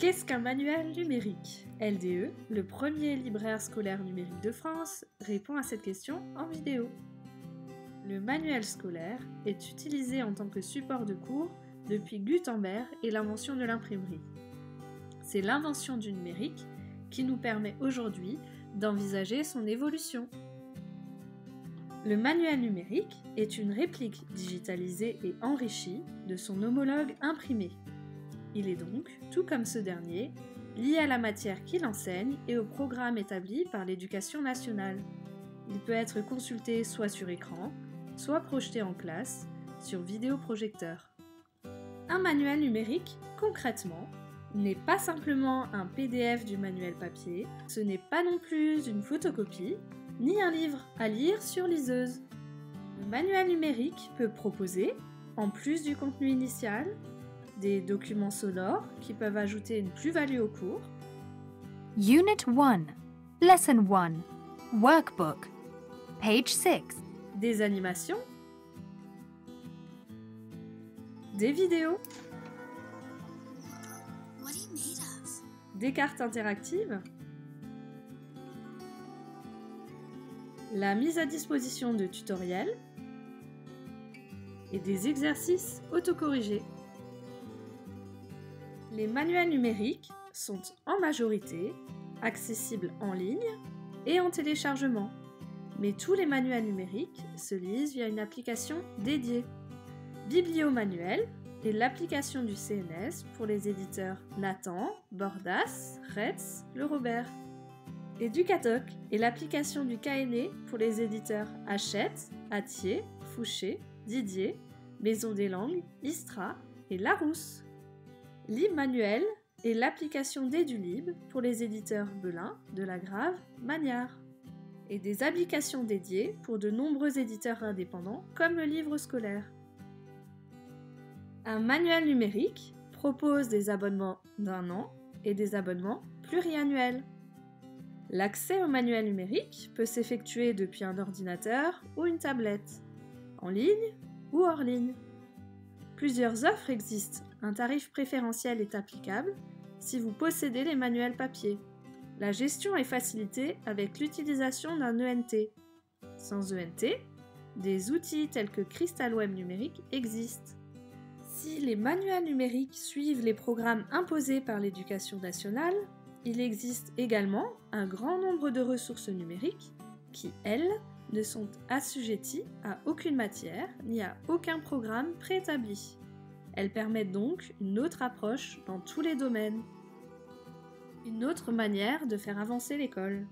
Qu'est-ce qu'un manuel numérique? LDE, le premier libraire scolaire numérique de France, répond à cette question en vidéo. Le manuel scolaire est utilisé en tant que support de cours depuis Gutenberg et l'invention de l'imprimerie. C'est l'invention du numérique qui nous permet aujourd'hui d'envisager son évolution. Le manuel numérique est une réplique digitalisée et enrichie de son homologue imprimé. Il est donc, tout comme ce dernier, lié à la matière qu'il enseigne et au programme établi par l'éducation nationale. Il peut être consulté soit sur écran, soit projeté en classe, sur vidéoprojecteur. Un manuel numérique, concrètement, n'est pas simplement un PDF du manuel papier, ce n'est pas non plus une photocopie, ni un livre à lire sur liseuse. Le manuel numérique peut proposer, en plus du contenu initial, des documents sonores qui peuvent ajouter une plus-value au cours. Unit 1, Lesson 1, Workbook, page 6. Des animations. Des vidéos. Des cartes interactives. La mise à disposition de tutoriels. Et des exercices autocorrigés. Les manuels numériques sont en majorité accessibles en ligne et en téléchargement, mais tous les manuels numériques se lisent via une application dédiée. Bibliomanuel est l'application du CNS pour les éditeurs Nathan, Bordas, Retz, Le Robert. Educatoc est l'application du KNE pour les éditeurs Hachette, Atier, Fouché, Didier, Maison des Langues, Istra et Larousse. LibManuel est l'application d'EduLib pour les éditeurs Belin, Delagrave, Magnard, et des applications dédiées pour de nombreux éditeurs indépendants comme le livre scolaire. Un manuel numérique propose des abonnements d'un an et des abonnements pluriannuels. L'accès au manuel numérique peut s'effectuer depuis un ordinateur ou une tablette, en ligne ou hors ligne. Plusieurs offres existent. Un tarif préférentiel est applicable si vous possédez les manuels papier. La gestion est facilitée avec l'utilisation d'un ENT. Sans ENT, des outils tels que Crystal Web numérique existent. Si les manuels numériques suivent les programmes imposés par l'éducation nationale, il existe également un grand nombre de ressources numériques qui, elles, ne sont assujettis à aucune matière ni à aucun programme préétabli. Elles permettent donc une autre approche dans tous les domaines. Une autre manière de faire avancer l'école.